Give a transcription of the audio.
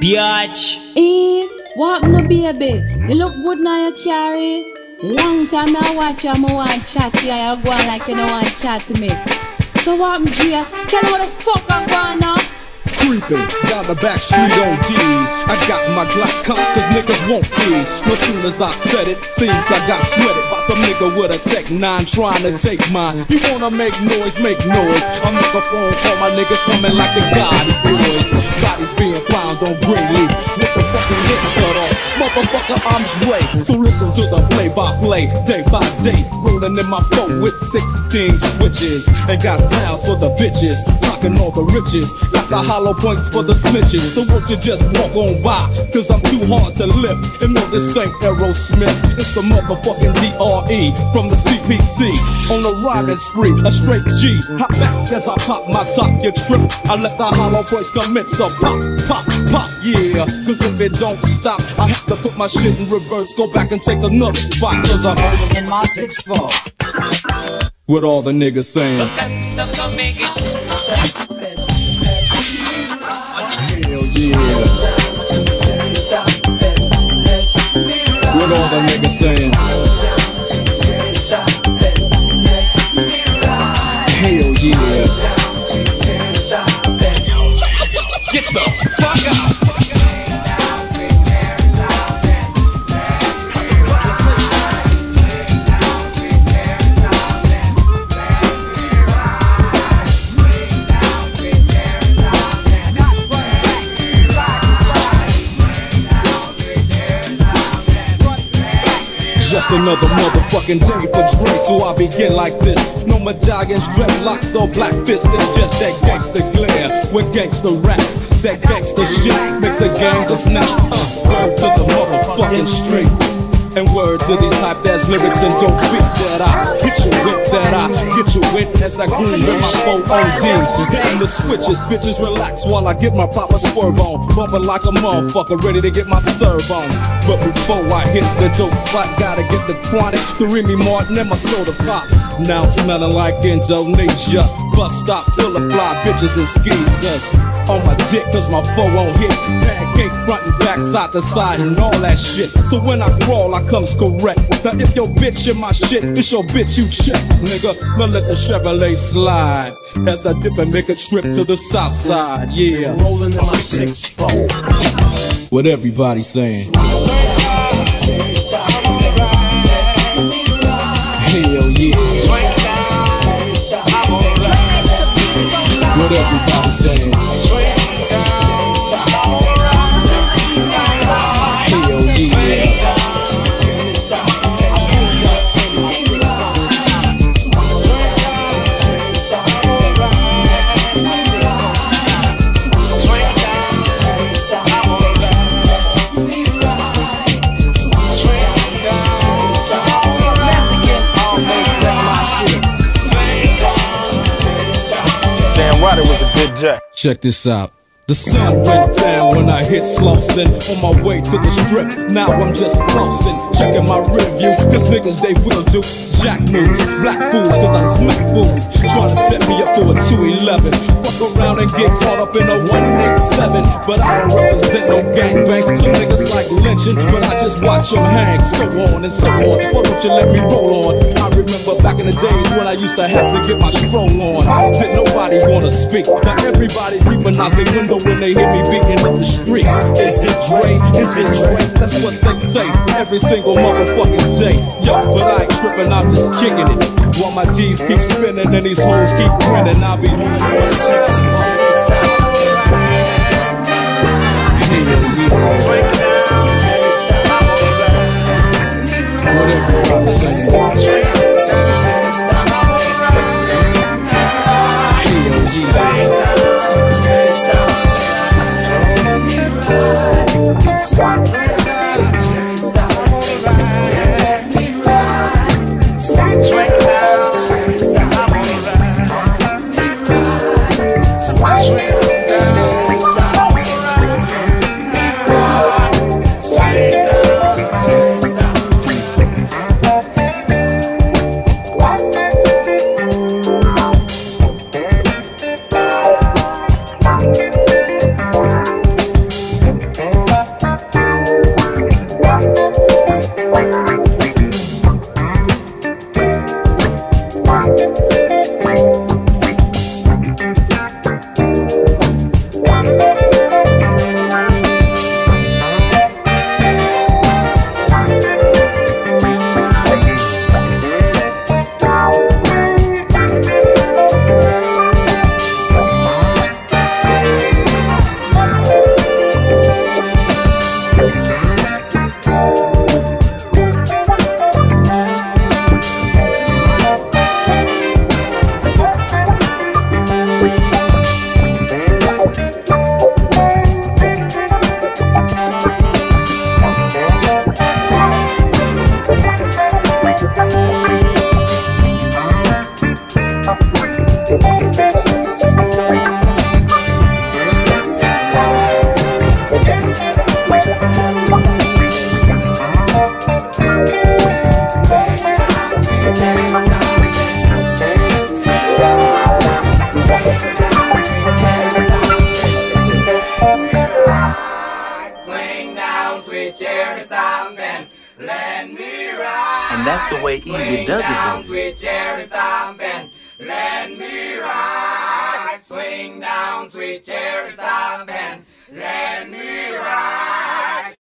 Biatch. Eh, what no baby? You look good now you carry. Long time I watch you, I want chat to you, you go on like you don't want chat to me. So what, Jay? Tell me what the fuck I'm going now? Creeping down the back street on G's. I got my Glock cock, cause niggas want these. As soon as I said it, seems I got sweated by some nigga with a Tec-9 trying to take mine. You wanna make noise, make noise. I make a phone call, my niggas coming like the Gotti boys. Bodies being found on Greenleaf with the fucking hips cut off. Motherfucker, I'm Dre. So listen to the play by play, day by day. Rolling in my phone with 16 switches. And got sounds for the bitches, rocking all the riches. Got the hollow points for the snitches. So won't you just walk on by? Cause I'm too hard to lift. And no, this ain't Aerosmith. It's the motherfucking DRE from the CPT. On a riding spree, a straight G. Hop back as I pop my top, you trip. I let the hollow points commence to pop, pop, pop, yeah. Cause if it don't stop, I have to put my shit in reverse. Go back and take another spot. Cause I'm In my 6-4. with all the niggas saying. All the saying? Hell yeah. Get the fuck out. Just another motherfucking day for Dre, so I begin like this. No medallions, dreadlocks, or black fists. It's just that gangster glare with gangster raps. That gangster shit makes the gangs a snap. Uh, word to the motherfucking streets. And word to these hype ass lyrics and don't beat that I hit you with that I get you with as I groove in my four ODs. Hitting the switches, bitches relax while I get my proper swerve on. Bumping like a motherfucker, ready to get my serve on. But before I hit the dope spot, gotta get the chronic, the Remy Martin and my soda pop. Now smelling like Indonesia. Bus stop full of fly bitches and skeezers. On my dick, cause my foe won't hit. Pancake front and back, side to side, and all that shit. So when I crawl, I comes correct. Now if your bitch in my shit, it's your bitch you check, nigga. Now let the Chevrolet slide as I dip and make a trip to the south side. Yeah, Rolling in my 6-4. what everybody saying. Hell yeah, what everybody saying. Check this out. The sun went down when I hit Slauson on my way to the strip. Now I'm just flossing, checking my review, cause niggas they will do jack moves, black fools, cause I smack fools, trying to set me up for a 211. Fuck around and get caught up in a 187, but I don't represent no gangbang. Some niggas like lynching, but I just watch them hang, so on and so on. Why don't you let me roll on? I remember back in the days when I used to have to get my stroll on. Did nobody wanna speak? Now everybody peeping out the window when they hear me beating up the street. Is it Dre? Is it Dre? That's what they say every single motherfucking day. Yo, but I ain't tripping, I'm just kicking it. While my G's keep spinning and these hoes keep grinning, I'll be Hell yeah. Whatever I'm saying. And that's the way Easy does it. Sweet let me. Swing down, sweet Jerry's arm let me ride.